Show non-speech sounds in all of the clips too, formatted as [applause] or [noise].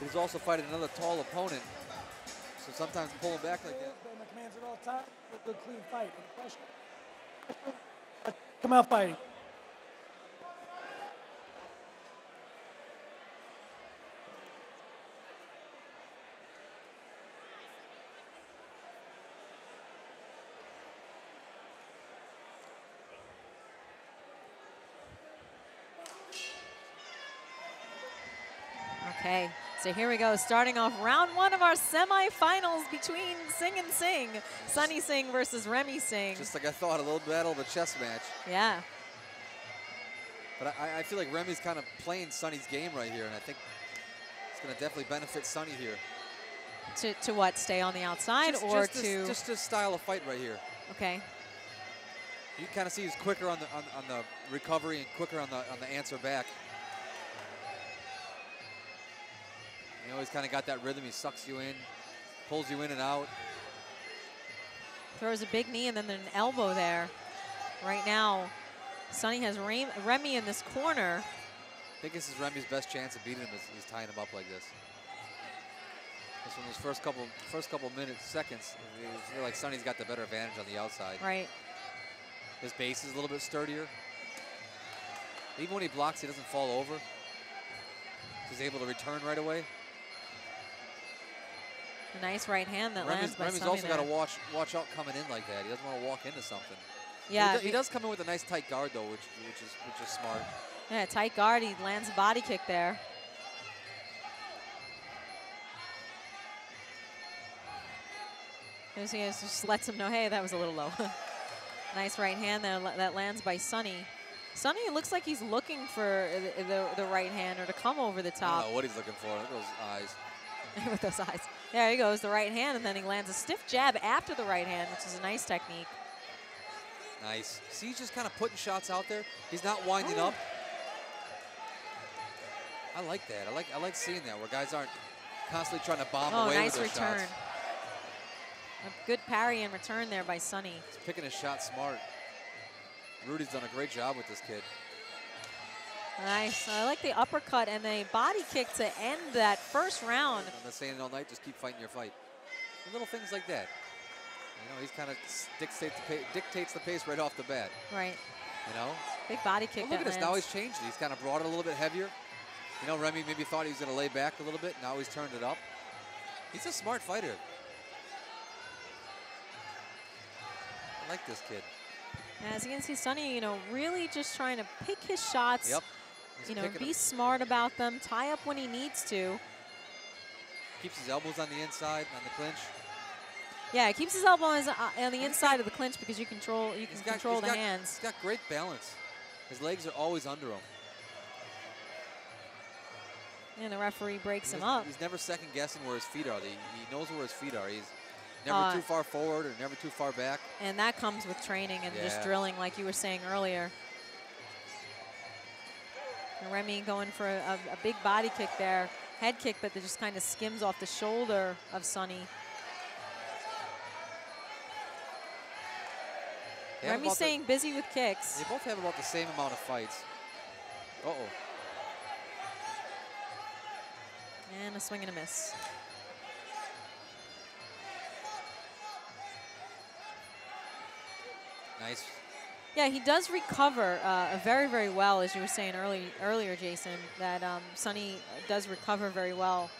but he's also fighting another tall opponent. So sometimes pulling back like that. Play my commands at all times. A good clean fight. Come out fighting. Okay, so here we go. Starting off round one of our semifinals between Singh and Singh. Sonny Singh versus Remi Singh. Just like I thought, a little battle of a chess match. Yeah. But I, I feel like Remi's kind of playing Sonny's game right here, and I think it's going to definitely benefit Sonny here. To, to what? Stay on the outside just, or just to? This, just this style of fight right here. Okay. You kind of see he's quicker on the on, on the recovery and quicker on the on the answer back. He always kind of got that rhythm. He sucks you in, pulls you in and out. Throws a big knee and then an elbow there. Right now, Sonny has Remi in this corner. I think this is Remi's best chance of beating him is, is tying him up like this. This one, those first couple, first couple minutes, seconds, I feel like Sonny's got the better advantage on the outside. Right. His base is a little bit sturdier. Even when he blocks, he doesn't fall over. He's able to return right away. Nice right hand that Remi's, lands by Remi's also got to watch watch out coming in like that. He doesn't want to walk into something. Yeah, he, does, he does come in with a nice tight guard though, which which is which is smart. Yeah, tight guard. He lands a body kick there. He just lets him know, hey, that was a little low. [laughs] nice right hand there that lands by Sonny. Sonny it looks like he's looking for the, the, the right hand or to come over the I don't top know what he's looking for. Look at those eyes. [laughs] with those eyes. There he goes, the right hand, and then he lands a stiff jab after the right hand, which is a nice technique. Nice. See, he's just kind of putting shots out there. He's not winding Oh. up. I like that. I like I like seeing that where guys aren't constantly trying to bomb Oh, away nice with their return. shots. A good parry and return there by Sonny. He's picking his shot smart. Rudy's done a great job with this kid. Nice. I like the uppercut and the body kick to end that first round. I'm not saying it all night. Just keep fighting your fight. Little things like that. You know, he's kind of dictates the pace, dictates the pace right off the bat. Right. You know. Big body kick. Look at this. Now he's changed it. He's kind of brought it a little bit heavier. You know, Remi maybe thought he was going to lay back a little bit. Now he's turned it up. He's a smart fighter. I like this kid. As you can see, Sonny, you know, really just trying to pick his shots. Yep. He's You know, be smart about them, tie up when he needs to. Keeps his elbows on the inside, on the clinch. Yeah, he keeps his elbow on, his, uh, on the inside of the clinch because you control you can He's got, control the got- hands. He's got great balance. His legs are always under him. And the referee breaks him up. He's never second guessing where his feet are. He, he knows where his feet are. He's never Uh, too far forward or never too far back. And that comes with training and just drilling, like you were saying earlier. And Remi going for a, a big body kick there, head kick, but that just kind of skims off the shoulder of Sonny. They have Remi's the- staying busy with kicks. They both have about the same amount of fights. Uh-oh. And a swing and a miss. Nice. Yeah, he does recover uh, very, very well, as you were saying early, earlier, Jason, that um, Sonny does recover very well.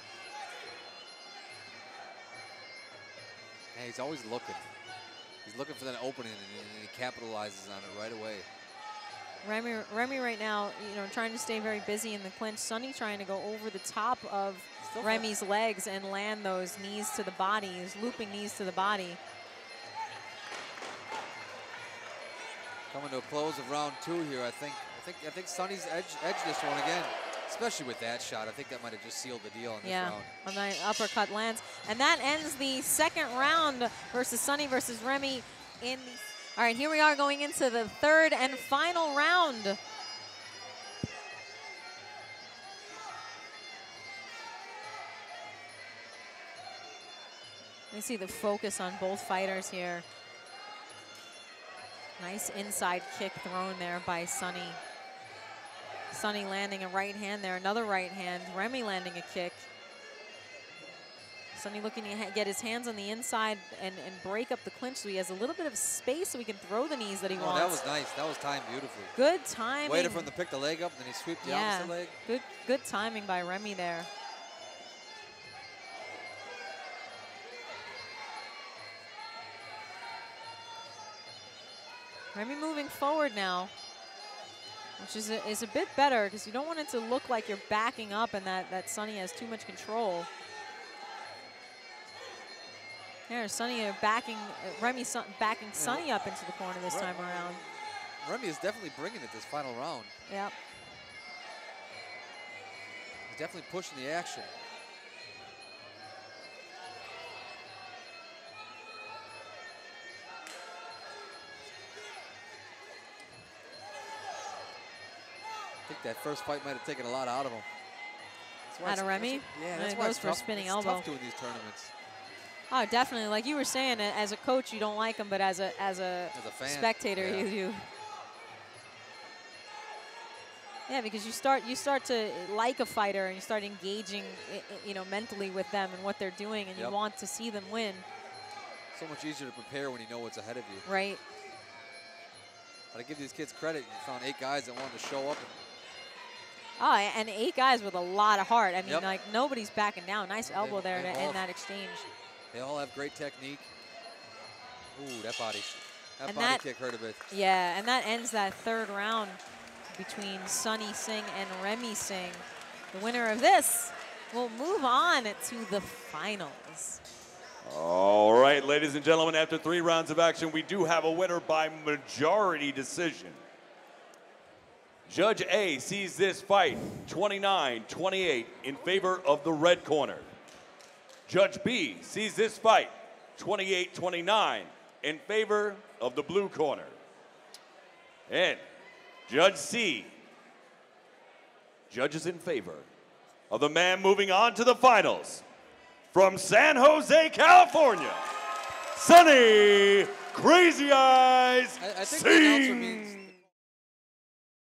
Yeah, he's always looking. He's looking for that opening, and, and he capitalizes on it right away. Remi, Remi right now, you know, trying to stay very busy in the clinch. Sonny trying to go over the top of Still Remi's legs and land those knees to the body, his looping knees to the body. Coming to a close of round two here, I think. I think. I think Sonny's edge edge this one again, especially with that shot. I think that might have just sealed the deal on this Yeah, round. a nice uppercut lands. And that ends the second round versus Sonny versus Remi in the all right, here we are going into the third and final round. You see the focus on both fighters here. Nice inside kick thrown there by Sonny. Sonny landing a right hand there, another right hand. Remi landing a kick. Sonny looking to get his hands on the inside and, and break up the clinch so he has a little bit of space so he can throw the knees that he Oh, wants. that was nice. That was timed beautifully. Good timing. Waited for him to pick the leg up, and then he swept the yeah. opposite leg. Good good timing by Remi there. Remi moving forward now, which is a, is a bit better because you don't want it to look like you're backing up and that, that Sonny has too much control. Here, Sonny uh, backing, uh, Remi backing Sonny up into the corner this time around. Remi is definitely bringing it this final round. Yep. He's definitely pushing the action. Think that first fight might have taken a lot out of him. Out of Remi? Yeah, that's why goes it's for tough. spinning it's elbow. tough doing these tournaments. Oh, definitely. Like you were saying, as a coach, you don't like them, but as a as a, As a fan, spectator, yeah. you do. Yeah, because you start you start to like a fighter and you start engaging, you know, mentally with them and what they're doing, and Yep. you want to see them win, So much easier to prepare when you know what's ahead of you. right? But I give these kids credit. You found eight guys that wanted to show up. And Oh, and eight guys with a lot of heart. I mean, Yep. like nobody's backing down. Nice elbow there they to all- end that exchange. they all have great technique. Ooh, that body. That And body that- kick hurt a bit. Yeah, and that ends that third round between Sonny Singh and Remi Singh. The winner of this will move on to the finals. All right, ladies and gentlemen, after three rounds of action, we do have a winner by majority decision. Judge A sees this fight 29 28 in favor of the red corner. Judge B sees this fight 28 29 in favor of the blue corner. And Judge C judges in favor of the man moving on to the finals from San Jose, California, Sonny Crazy Eyes I, I